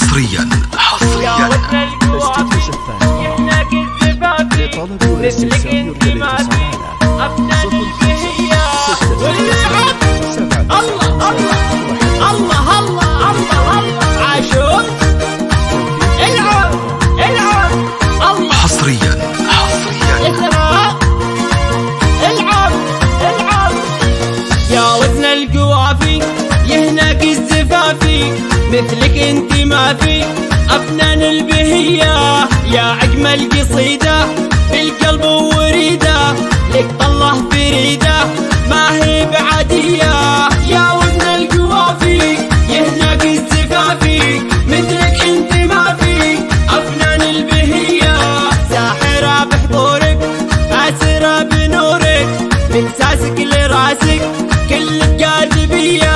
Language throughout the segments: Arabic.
حصريا حصريا. لطلب والاستفسار مثلك انت ما في. افنان البهية يا أجمل قصيدة. بالقلب وريدة لك طله فريدة ما هي بعادية يا وزن القوافي يهناك الزفافي مثلك انت ما في. افنان البهية ساحرة بحضورك اسرة بنورك من ساسك لراسك كل الجاذبية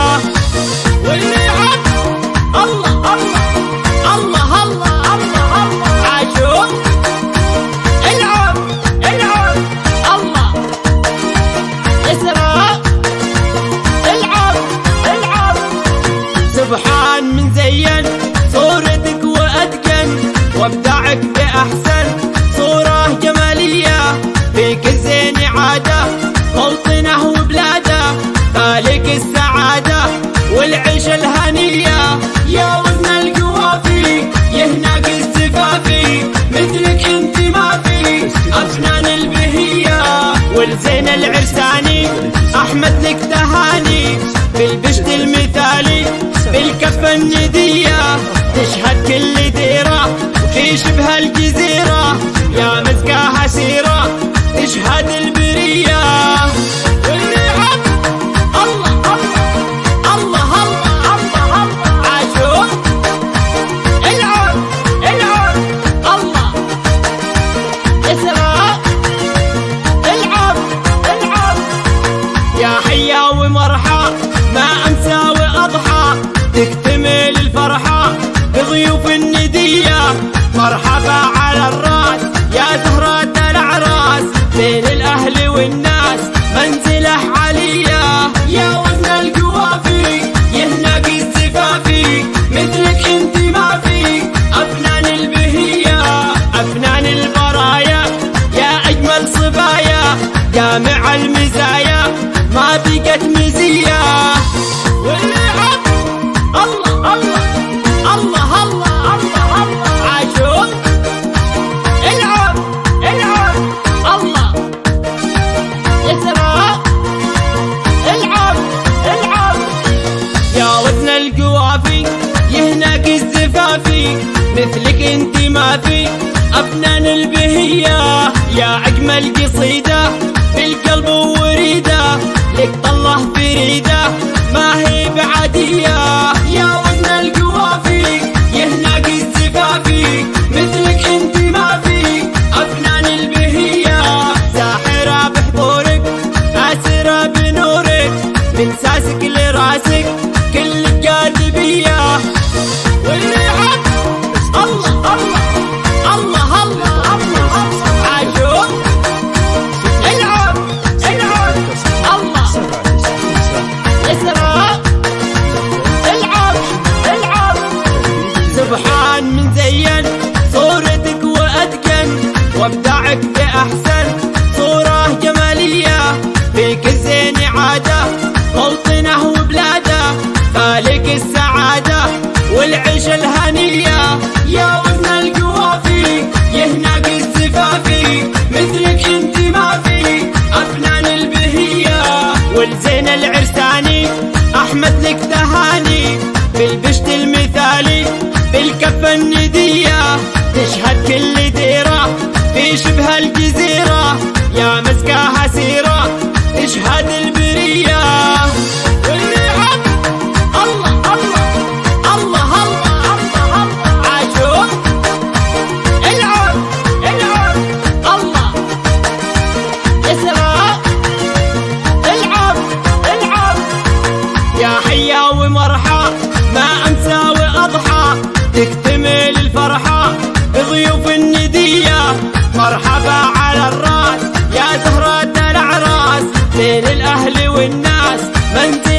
عندي ما في أفنان البهية. يا أجمل قصيدة بالقلب وريدة. لك طله فريدة ما هي بعدي تكتمل الفرحة بضيوف الندية مرحبا على الراس يا زهرة الأعراس بين الأهل والناس منزل